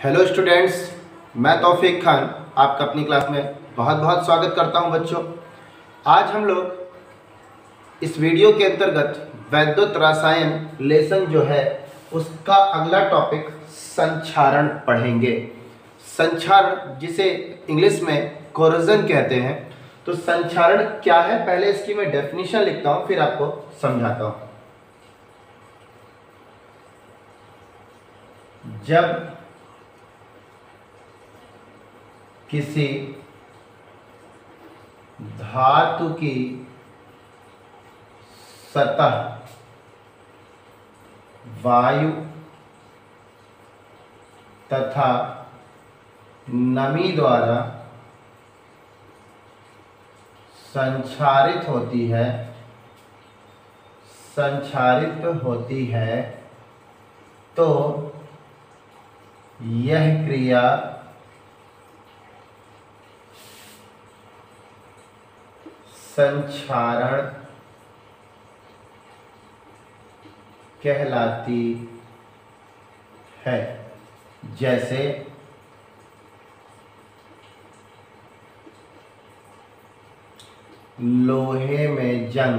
Hello students मैं तौफीक खान, आपका अपनी क्लास में बहुत बहुत स्वागत करता हूँ बच्चों। आज हम लोग इस वीडियो के अंतर्गत वैद्युत रसायन लेसन जो है, उसका अगला टॉपिक संचारण पढ़ेंगे। संचारण जिसे इंग्लिश में कोरोजन कहते हैं। तो संचारण क्या है? पहले इसकी मैं डेफिनेशन लिखता हूँ, फिर आपको समझाता हूँ। जब किसी धातु की सतह, वायु तथा नमी द्वारा संचारित होती है, संचारित होती है तो यह क्रिया संचारण कहलाती है। जैसे लोहे में जंग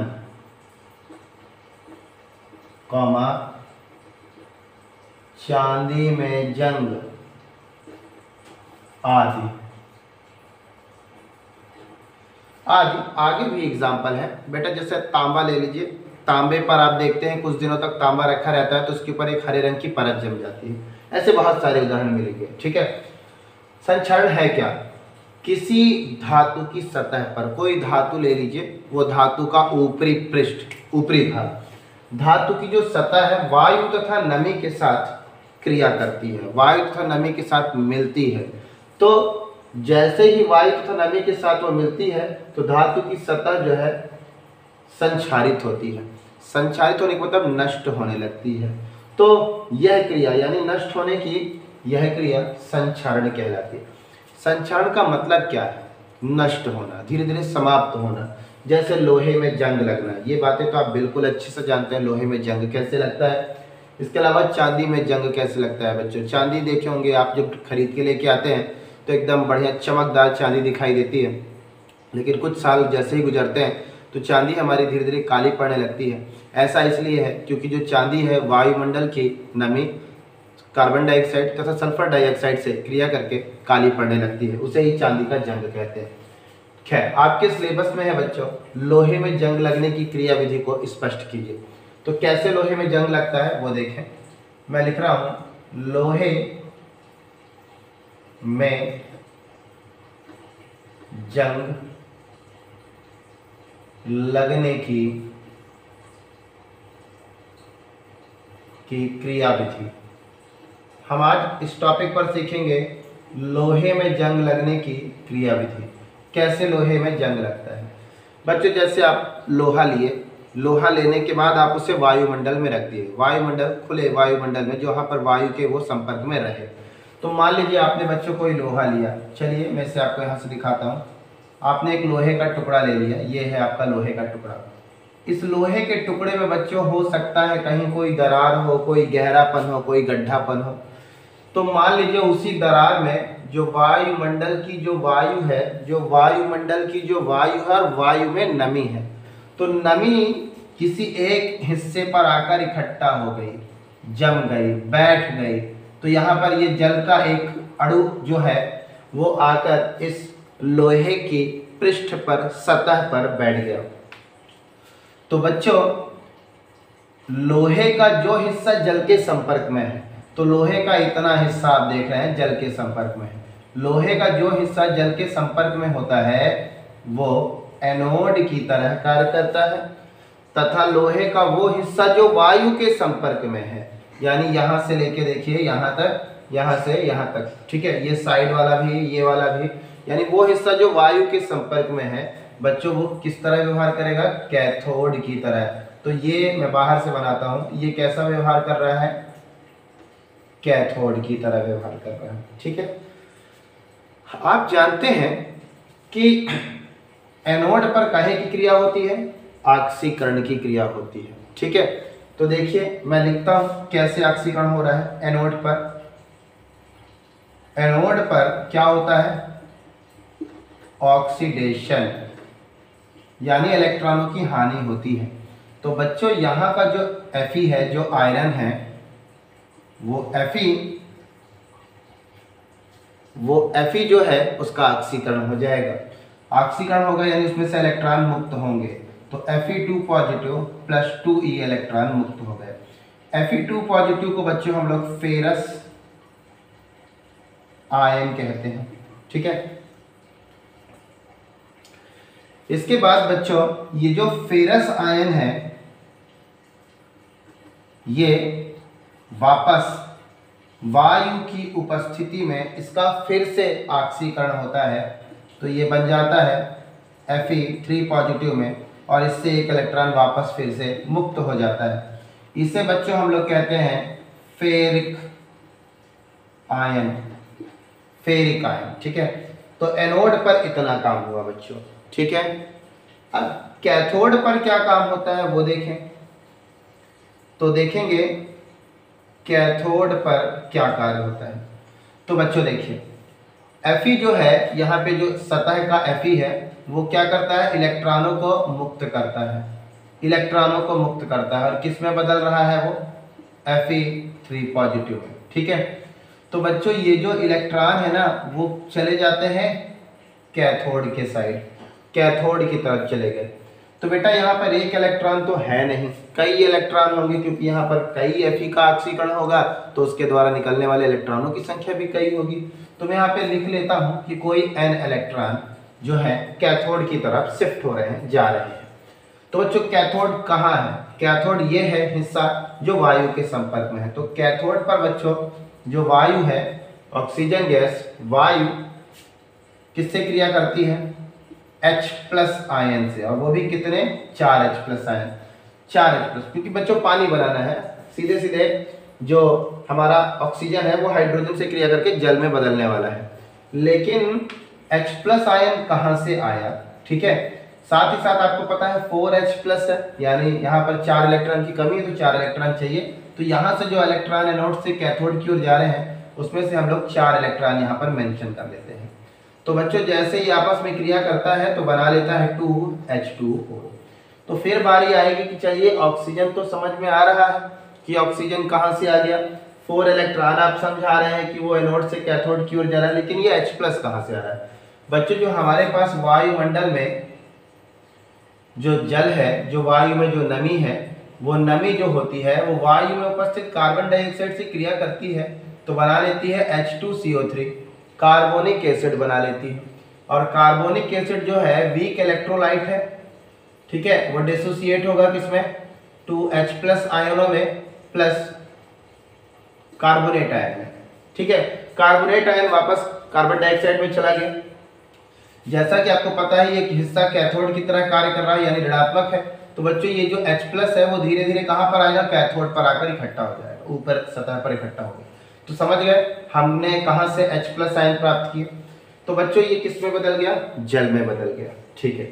कौमा चांदी में जंग आदि। आदि आगे भी एग्ज़ाम्पल है। बेटा, जैसे तांबा ले लीजिए। तांबे पर आप देखते हैं, कुछ दिनों तक तांबा रखा रहता है तो उसके ऊपर एक हरे रंग की परत जम जाती है। ऐसे बहुत सारे उदाहरण मिलेंगे, ठीक है? संचरण है क्या? किसी धातु की सतह पर, कोई धातु ले लीजिए, वो धातु का ऊपरी पृष्ठ, ऊपरी भाग। धातु की जो सतह है, वायु तथा नमी के साथ क्रिया करती है। वायु तथा नमी के साथ मिलती है। तो जैसे ही वायु तथा नमी के साथ वो मिलती है तो धातु की सतह जो है संचारित होती है। संचारित होने का मतलब नष्ट होने लगती है। तो यह क्रिया, यानी नष्ट होने की यह क्रिया संचारण कहलाती है। संचारण का मतलब क्या है? नष्ट होना धीरे धीरे समाप्त होना। जैसे लोहे में जंग लगना, ये बातें तो आप बिल्कुल अच्छे से जानते हैं, लोहे में जंग कैसे लगता है। इसके अलावा चांदी में जंग कैसे लगता है बच्चों? चांदी देखे होंगे, आप जब खरीद के लेके आते हैं तो एकदम बढ़िया चमकदार चांदी दिखाई देती है। लेकिन कुछ साल जैसे ही गुजरते हैं तो चांदी हमारी धीरे धीरे काली पड़ने लगती है। ऐसा इसलिए है क्योंकि जो चांदी है, वायुमंडल की नमी, कार्बन डाइऑक्साइड तथा सल्फ़र डाइऑक्साइड से क्रिया करके काली पड़ने लगती है। उसे ही चांदी का जंग कहते हैं। खैर, आपके सिलेबस में है बच्चों, लोहे में जंग लगने की क्रिया विधि को स्पष्ट कीजिए। तो कैसे लोहे में जंग लगता है, वो देखें। मैं लिख रहा हूँ, लोहे में जंग लगने की की विधि हम आज इस टॉपिक पर सीखेंगे, लोहे में जंग लगने की क्रिया विधि कैसे लोहे में जंग लगता है? बच्चों, जैसे आप लोहा लिए, लोहा लेने के बाद आप उसे वायुमंडल में रख दिए। वायुमंडल, खुले वायुमंडल में, जो जहाँ पर वायु के वो संपर्क में रहे। तो मान लीजिए आपने बच्चों कोई लोहा लिया। चलिए, मैं से आपको यहाँ से दिखाता हूँ। आपने एक लोहे का टुकड़ा ले लिया। ये है आपका लोहे का टुकड़ा। इस लोहे के टुकड़े में बच्चों हो सकता है कहीं कोई दरार हो, कोई गहरापन हो, कोई गड्ढापन हो। तो मान लीजिए उसी दरार में जो वायुमंडल की जो वायु है, जो वायुमंडल की जो वायु है और वायु में नमी है। तो नमी किसी एक हिस्से पर आकर इकट्ठा हो गई, जम गई, बैठ गई। तो यहाँ पर ये जल का एक अणु जो है, वो आकर इस लोहे की पृष्ठ पर, सतह पर बैठ गया। तो बच्चों, लोहे का जो हिस्सा जल के संपर्क में है तो लोहे का इतना हिस्सा आप देख रहे हैं, जल के संपर्क में लोहे का जो हिस्सा जल के संपर्क में होता है, वो एनोड की तरह कार्य करता है, तथा लोहे का वो हिस्सा जो वायु के संपर्क में है यानी यहाँ से लेके देखिए, यहाँ तक, यहाँ से यहाँ तक। ठीक है? ये साइड वाला भी, ये वाला भी। यानी वो हिस्सा जो वायु के संपर्क में है, बच्चों, वो किस तरह व्यवहार करेगा? कैथोड की तरह। तो ये मैं बाहर से बनाता हूँ। ये कैसा व्यवहार कर रहा है? कैथोड की तरह व्यवहार कर रहा है। ठीक है? आप जानते हैं कि एनोड पर कहे की क्रिया होती है? ऑक्सीकरण की क्रिया होती है। ठीक है? तो देखिए, मैं लिखता हूँ कैसे ऑक्सीकरण हो रहा है एनोड पर। एनोड पर क्या होता है? ऑक्सीडेशन, यानी इलेक्ट्रॉनों की हानि होती है। तो बच्चों, यहाँ का जो एफ़ है, जो आयरन है, वो Fe वो Fe जो है, उसका ऑक्सीकरण हो जाएगा। ऑक्सीकरण होगा यानी उसमें से इलेक्ट्रॉन मुक्त होंगे। तो Fe2 positive plus two e electron मुक्त हो गए। Fe2 पॉजिटिव को बच्चों हम लोग फेरस आयन कहते हैं, ठीक है? इसके बाद बच्चों, ये जो फेरस आयन है, ये वापस वायु की उपस्थिति में इसका फिर से ऑक्सीकरण होता है। तो ये बन जाता है एफ़ थ्री पॉजिटिव में। और इससे एक इलेक्ट्रॉन वापस फिर से मुक्त हो जाता है। इसे बच्चों हम लोग कहते हैं फेरिक आयन फेरिक आयन ठीक है? तो एनोड पर इतना काम हुआ बच्चों, ठीक है? अब कैथोड पर क्या काम होता है वो देखें। तो देखेंगे कैथोड पर क्या कार्य होता है। तो बच्चों देखिए एफ़ जो है, यहाँ पे जो सतह का एफ़ है, वो क्या करता है? इलेक्ट्रॉनों को मुक्त करता है। इलेक्ट्रॉनों को मुक्त करता है। और किसमें बदल रहा है वो? एफ़ थ्री पॉजिटिव ठीक है? तो बच्चों, ये जो इलेक्ट्रॉन है ना, वो चले जाते हैं कैथोड के साइड कैथोड की तरफ़ चले गए। तो बेटा यहाँ पर एक इलेक्ट्रॉन तो है नहीं। कई इलेक्ट्रॉन होंगे क्योंकि यहाँ पर कई एफ़ का ऑक्सीकरण होगा तो उसके द्वारा निकलने वाले इलेक्ट्रॉनों की संख्या भी कई होगी। तो मैं यहाँ पे लिख लेता हूँ कि कोई एन इलेक्ट्रॉन जो है कैथोड की तरफ़ शिफ्ट हो रहे हैं, जा रहे हैं। तो बच्चों कैथोड कहाँ है? कैथोड ये है हिस्सा जो वायु के संपर्क में है। तो कैथोड पर बच्चों, जो वायु है ऑक्सीजन गैस वायु किससे क्रिया करती है? H प्लस आयन से, और वो भी कितने? चार एच प्लस आयन चार एच प्लस क्योंकि बच्चों पानी बनाना है। सीधे सीधे जो हमारा ऑक्सीजन है, वो हाइड्रोजन से क्रिया करके जल में बदलने वाला है। लेकिन H प्लस आयन कहाँ से आया? ठीक है? साथ ही साथ आपको पता है फोर एच प्लस है, यानी यहाँ पर चार इलेक्ट्रॉन की कमी है तो चार इलेक्ट्रॉन चाहिए। तो यहाँ से जो इलेक्ट्रॉन एनोड से कैथोड की ओर जा रहे हैं, उसमें से हम लोग चार इलेक्ट्रॉन यहाँ पर मेंशन कर लेते हैं। तो बच्चों, जैसे ही आपस में क्रिया करता है तो बना लेता है टू एच टू ओ तो फिर बारी आएगी कि चाहिए ऑक्सीजन तो समझ में आ रहा है कि ऑक्सीजन कहाँ से आ गया। फोर इलेक्ट्रॉन आप समझा रहे हैं कि वो एनोड से कैथोड की ओर जा रहा है, लेकिन ये H प्लस कहाँ से आ रहा है? बच्चों, जो हमारे पास वायुमंडल में जो जल है, जो वायु में जो नमी है, वो नमी जो होती है, वो वायु में उपस्थित कार्बन डाइऑक्साइड से क्रिया करती है तो बना लेती है H2CO3 कार्बोनिक एसिड बना लेती है। और कार्बोनिक एसिड जो है वीक इलेक्ट्रोलाइट है। ठीक है? वो डिसोसिएट होगा किसमें? टू एच प्लस आयोनों में, प्लस कार्बोनेट आयन में। ठीक है? कार्बोनेट आयन वापस कार्बन डाइऑक्साइड में चला गया। जैसा कि आपको पता है, ये हिस्सा कैथोड की तरह कार्य कर रहा है, यानी ऋणात्मक है। तो बच्चों, ये जो H प्लस है, वो धीरे धीरे कहाँ पर आएगा? कैथोड पर आकर इकट्ठा हो जाएगा। ऊपर सतह पर इकट्ठा हो गया। तो समझ गए? हमने कहा से H प्लस आयन प्राप्त किए? तो बच्चों, ये किसमें बदल गया? जल में बदल गया। ठीक है।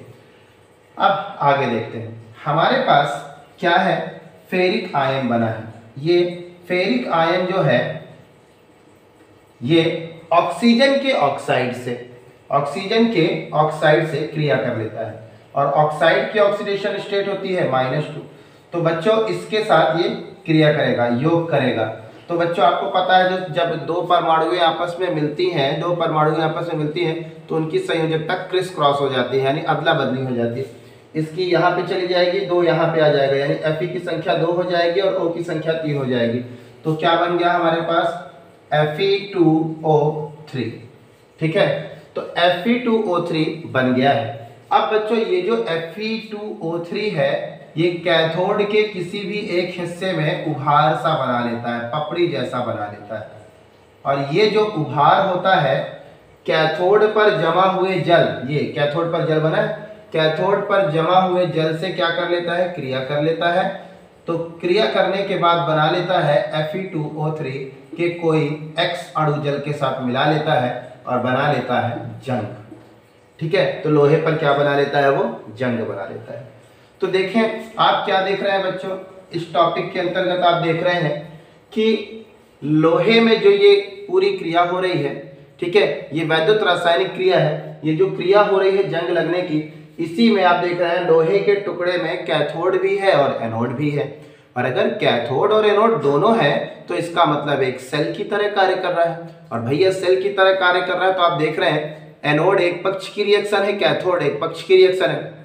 अब आगे देखते हैं। हमारे पास क्या है? फेरिक आयन बना है। ये फेरिक आयन जो है, ये ऑक्सीजन के ऑक्साइड से, ऑक्सीजन के ऑक्साइड से क्रिया कर लेता है। और ऑक्साइड की ऑक्सीडेशन स्टेट होती है माइनस टू। तो बच्चों, इसके साथ ये क्रिया करेगा, योग करेगा। तो बच्चों, आपको पता है जो जब दो परमाणुएँ आपस में मिलती हैं, दो परमाणुएँ आपस में मिलती हैं तो उनकी संयोजकता क्रिस क्रॉस हो जाती है, यानी अदला बदली हो जाती है। इसकी यहाँ पे चली जाएगी, दो यहाँ पे आ जाएगा, यानी एफ़ की संख्या दो हो जाएगी और ओ की संख्या तीन हो जाएगी। तो क्या बन गया हमारे पास? एफ़ टू ओ थ्री ठीक है? तो एफ़ टू ओ थ्री बन गया है। अब बच्चों, ये जो एफ़ टू ओ थ्री है ये कैथोड के किसी भी एक हिस्से में उभार सा बना लेता है, पपड़ी जैसा बना लेता है। और ये जो उभार होता है, कैथोड पर जमा हुए जल, ये कैथोड पर जल बना है, कैथोड पर जमा हुए जल से क्या कर लेता है? क्रिया कर लेता है। तो क्रिया करने के बाद बना लेता है Fe2O3 के कोई X अणु जल के साथ मिला लेता है और बना लेता है जंग। ठीक है? तो लोहे पर क्या बना लेता है वो? जंग बना लेता है। तो देखें, आप क्या देख रहे हैं बच्चों? इस टॉपिक के अंतर्गत आप देख रहे हैं कि लोहे में जो ये पूरी क्रिया हो रही है, ठीक है, ये वैद्युत रासायनिक क्रिया है, ये जो क्रिया हो रही है जंग लगने की, इसी में आप देख रहे हैं लोहे के टुकड़े में कैथोड भी है और एनोड भी है। और अगर कैथोड और एनोड दोनों है तो इसका मतलब एक सेल की तरह कार्य कर रहा है। और भैया, सेल की तरह कार्य कर रहा है तो आप देख रहे हैं, एनोड एक पक्ष की रिएक्शन है, कैथोड एक पक्ष की रिएक्शन है।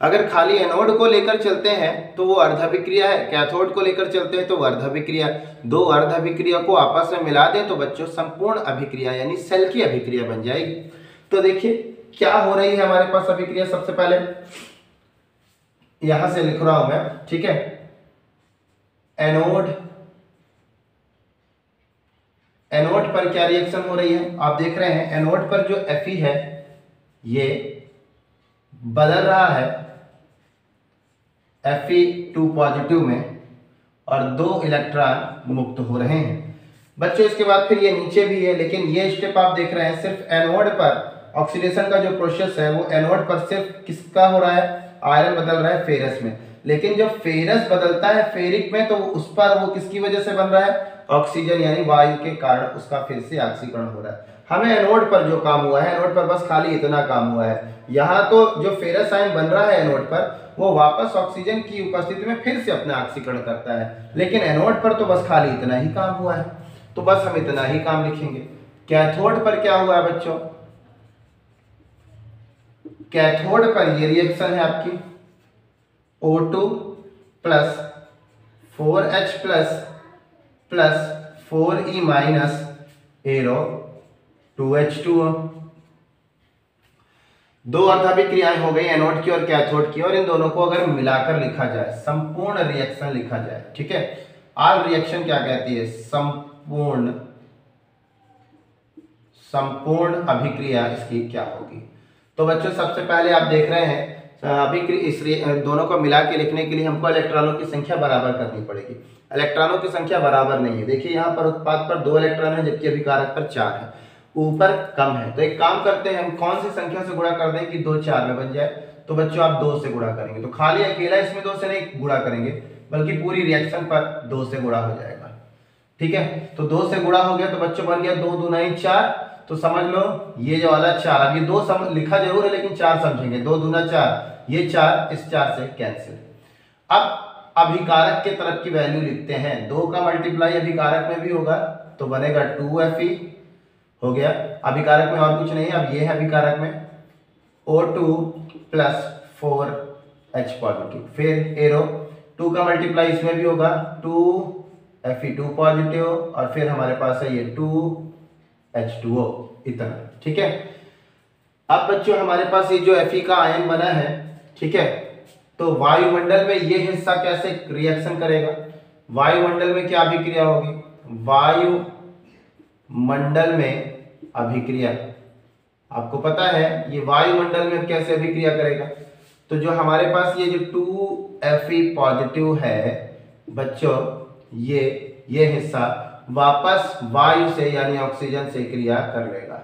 अगर खाली एनोड को लेकर चलते हैं तो वो अर्धाभिक्रिया है। कैथोड को लेकर चलते हैं तो वो अर्धाभिक्रिया दो अर्धाभिक्रिया को आपस में मिला दें तो बच्चों, संपूर्ण अभिक्रिया, यानी सेल की अभिक्रिया बन जाएगी। तो देखिए, क्या हो रही है हमारे पास अभिक्रिया सबसे पहले? यहाँ से लिख रहा हूँ मैं, ठीक है? एनोड एनोड पर क्या रिएक्शन हो रही है? आप देख रहे हैं एनोड पर जो एफ़ है, ये बदल रहा है। एफ़ टू पॉजिटिव में और दो इलेक्ट्रॉन मुक्त हो रहे हैं। बच्चों, इसके बाद फिर ये नीचे भी है, लेकिन ये स्टेप आप देख रहे हैं सिर्फ़ एनोड पर। ऑक्सीडेशन का जो प्रोसेस है, वो एनोड पर सिर्फ़ किसका हो रहा है? आयरन बदल रहा है फेरस में। लेकिन जब फेरस बदलता है फेरिक में तो उस पर वो किसकी वजह से बन रहा है? ऑक्सीजन यानी वायु के कारण उसका फिर से ऑक्सीकरण हो रहा है। हमें एनोड पर जो काम हुआ है एनोड पर बस खाली इतना काम हुआ है। यहाँ तो जो फेरस आयन बन रहा है एनोड पर वो वापस ऑक्सीजन की उपस्थिति में फिर से अपना ऑक्सीकरण करता है। लेकिन एनोड पर तो बस खाली इतना ही काम हुआ है। तो बस हम इतना ही काम लिखेंगे। कैथोड पर क्या हुआ है बच्चों? कैथोड पर ये रिएक्शन है आपकी। O2 plus four H plus plus four e minus arrow two H two दो अर्धाभिक्रियाएँ हो गई एनोड की और कैथोड की, और इन दोनों को अगर मिलाकर लिखा जाए, संपूर्ण रिएक्शन लिखा जाए, ठीक है? आल रिएक्शन क्या कहती है? संपूर्ण संपूर्ण अभिक्रिया इसकी क्या होगी? तो बच्चों, सबसे पहले आप देख रहे हैं अभी इस दोनों को मिला के लिखने के लिए हमको इलेक्ट्रॉनों की संख्या बराबर करनी पड़ेगी। इलेक्ट्रॉनों की संख्या बराबर नहीं है। देखिए, यहाँ पर उत्पाद पर दो इलेक्ट्रॉन है, जबकि अभिकारक पर चार है। ऊपर कम है। तो एक काम करते हैं हम कौन सी संख्या से गुणा कर दें कि दो चार में बन जाए? तो बच्चों आप दो से गुणा करेंगे। तो खाली अकेला इसमें दो से नहीं गुणा करेंगे। बल्कि पूरी रिएक्शन पर दो से गुणा हो जाएगा। ठीक है? तो दो से गुणा हो गया तो बच्चों बन गया दो दुनाई चार। तो समझ लो ये जो वाला चार अब ये दो सम, लिखा ज़रूर है लेकिन चार समझेंगे। दो दूना चार ये चार इस चार से कैंसिल अब अभिकारक के तरफ़ की वैल्यू लिखते हैं। दो का मल्टीप्लाई अभिकारक में भी होगा तो बनेगा टू एफ़ ई हो गया। अभिकारक में और कुछ नहीं, अब ये है अभिकारक में। O two plus four H positive फिर एरो टू का मल्टीप्लाई इसमें भी होगा। Two F e two positive और फिर हमारे पास है ये टू एच टू ओ इतना। ठीक है? अब बच्चों, हमारे पास ये जो एफ़ e का आयन बना है, ठीक है? तो वायुमंडल में ये हिस्सा कैसे रिएक्शन करेगा? वायुमंडल में क्या अभिक्रिया होगी? वायु मंडल में अभिक्रिया। आपको पता है, ये वायुमंडल में कैसे अभिक्रिया करेगा? तो जो हमारे पास ये जो टू एफ़ पॉजिटिव है, बच्चों, ये ये हिस्सा वापस वायु से यानी ऑक्सीजन से क्रिया कर लेगा।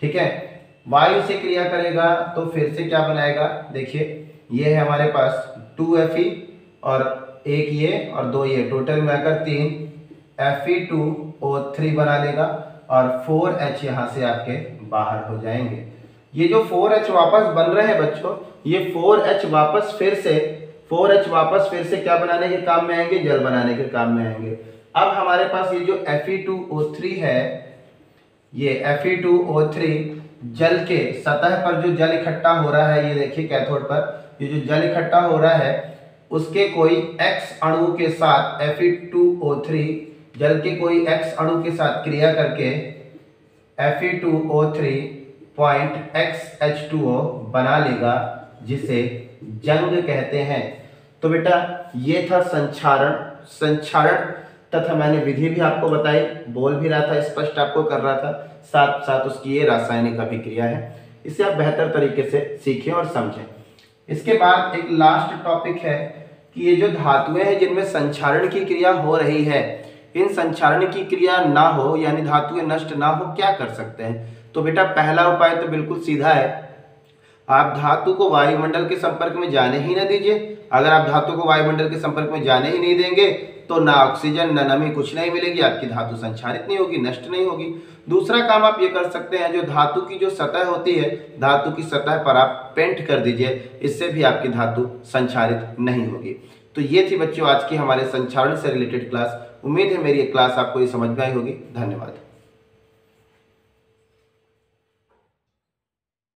ठीक है? वायु से क्रिया करेगा तो फिर से क्या बनाएगा? देखिए, ये है हमारे पास टू एफ़ और एक ये और दो ये। टोटल मिलाकर तीन F E two O three बना लेगा और फोर एच यहाँ से आपके बाहर हो जाएँगे। ये जो फोर एच वापस बन रहे हैं बच्चों, ये फोर एच वापस फिर से फोर एच वापस फिर से क्या बनाने के काम में आएँगे? जल बनाने के काम में आएँगे। अब हमारे पास ये जो Fe2O3 है, ये Fe2O3 जल के सतह पर जो जल इकट्ठा हो रहा है, ये देखिए कैथोड पर, ये जो जल इकट्ठा हो रहा है, उसके कोई X अणु के साथ Fe2O3 जल के कोई X अणु के साथ क्रिया करके Fe2O3 पॉइंट XH2O बना लेगा, जिसे जंग कहते हैं। तो बेटा, ये था संचारण संचारण तथा मैंने विधि भी आपको बताई, बोल भी रहा था, स्पष्ट आपको कर रहा था। साथ साथ उसकी ये रासायनिक अभिक्रिया है। इसे आप बेहतर तरीके से सीखें और समझें। इसके बाद एक लास्ट टॉपिक है कि ये जो धातुएँ हैं, जिनमें संचारण की क्रिया हो रही है इन संचारण की क्रिया ना हो, यानी धातुएँ नष्ट ना हो, क्या कर सकते हैं? तो बेटा, पहला उपाय तो बिल्कुल सीधा है। आप धातु को वायुमंडल के संपर्क में जाने ही ना दीजिए। अगर आप धातु को वायुमंडल के संपर्क में जाने ही नहीं देंगे तो ना ऑक्सीजन, ना नमी, कुछ नहीं मिलेगी, आपकी धातु संचारित नहीं होगी, नष्ट नहीं होगी। दूसरा काम आप ये कर सकते हैं, जो धातु की जो सतह होती है, धातु की सतह पर आप पेंट कर दीजिए, इससे भी आपकी धातु संचारित नहीं होगी। तो ये थी बच्चों आज की हमारे संचारण से रिलेटेड क्लास। उम्मीद है मेरी क्लास आपको ये समझ में आई होगी। धन्यवाद।